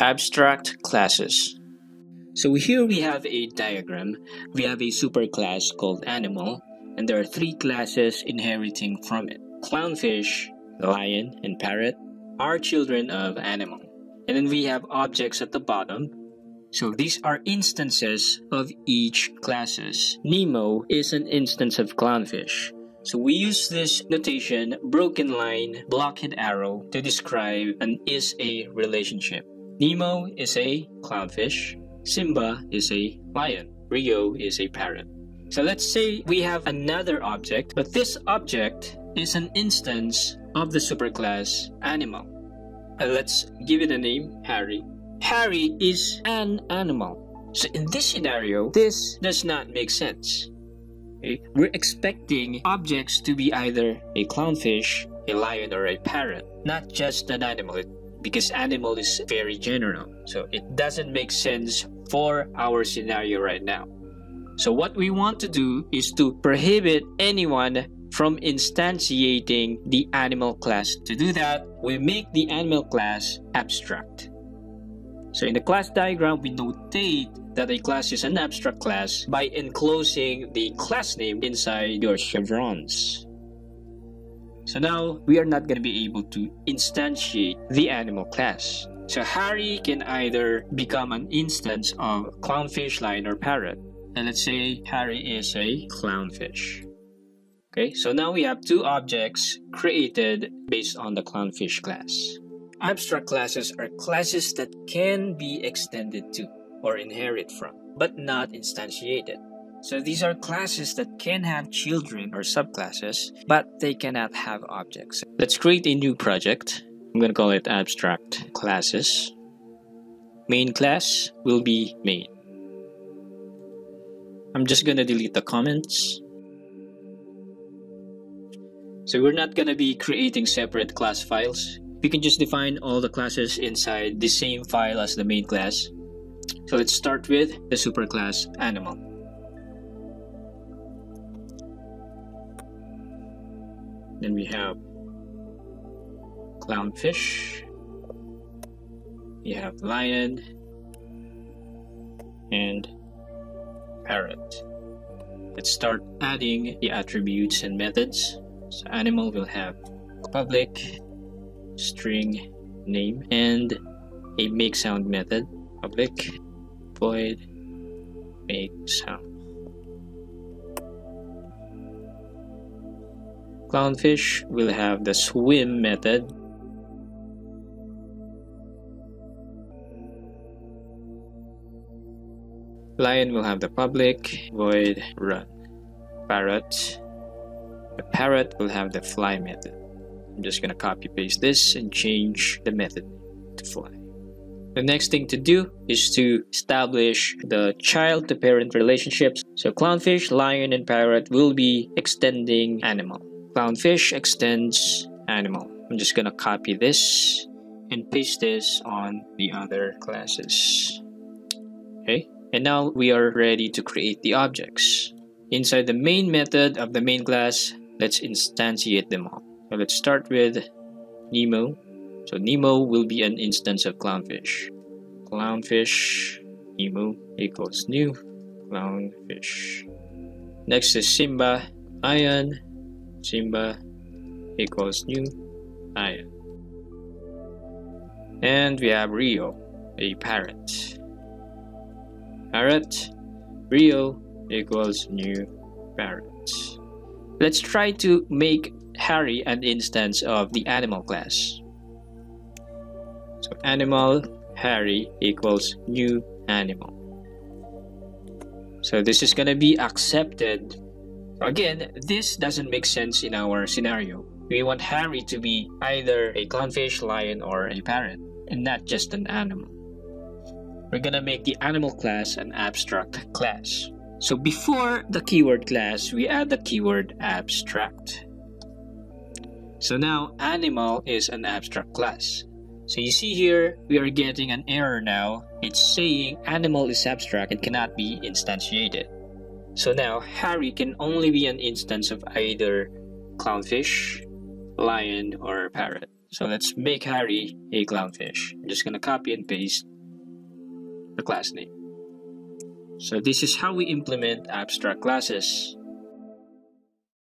Abstract classes. So here we have a diagram. We have a superclass called animal, and there are three classes inheriting from it. Clownfish, lion, and parrot are children of animal. And then we have objects at the bottom. So these are instances of each classes. Nemo is an instance of clownfish. So we use this notation, broken line, blockhead arrow, to describe an is-a relationship. Nemo is a clownfish. Simba is a lion. Rio is a parrot. So let's say we have another object, but this object is an instance of the superclass animal. Uh, let's give it a name, Harry. Harry is an animal. So in this scenario, this does not make sense. Okay? We're expecting objects to be either a clownfish, a lion, or a parrot, not just an animal. Because animal is very general. So it doesn't make sense for our scenario right now. So what we want to do is to prohibit anyone from instantiating the animal class. To do that, we make the animal class abstract. So in the class diagram, we notate that a class is an abstract class by enclosing the class name inside your chevrons. So now we are not going to be able to instantiate the animal class. So Harry can either become an instance of clownfish, lion, or parrot. And let's say Harry is a clownfish. Okay, so now we have two objects created based on the clownfish class. Abstract classes are classes that can be extended to or inherit from, but not instantiated. So these are classes that can have children or subclasses, but they cannot have objects. Let's create a new project. I'm going to call it abstract classes. Main class will be main. I'm just going to delete the comments. So we're not going to be creating separate class files. We can just define all the classes inside the same file as the main class. So let's start with the superclass animal. Then we have clownfish. We have lion and parrot. Let's start adding the attributes and methods. So animal will have public, string, name, and a make sound method. Public, void, make sound. Clownfish will have the swim method. Lion will have the public, void, run. Parrot. The parrot will have the fly method. I'm just gonna copy paste this and change the method to fly. The next thing to do is to establish the child to parent relationships. So clownfish, lion, and parrot will be extending animal. Clownfish extends animal. I'm just gonna copy this and paste this on the other classes. Okay, and now we are ready to create the objects. Inside the main method of the main class, let's instantiate them all. So let's start with Nemo. So Nemo will be an instance of clownfish. Clownfish Nemo equals new clownfish. Next is Simba, Lion, Simba equals new lion. And we have Rio, a parrot. Parrot, Rio equals new parrot. Let's try to make Harry an instance of the animal class. So animal Harry equals new animal. So this is going to be accepted Again, this doesn't make sense in our scenario. We want Harry to be either a clownfish, lion, or a parrot, and not just an animal. We're gonna make the animal class an abstract class. So before the keyword class, we add the keyword abstract. So now animal is an abstract class. So you see here, we are getting an error now. It's saying animal is abstract and cannot be instantiated. So now Harry can only be an instance of either clownfish, lion, or parrot. So let's make Harry a clownfish. I'm just gonna copy and paste the class name. So this is how we implement abstract classes.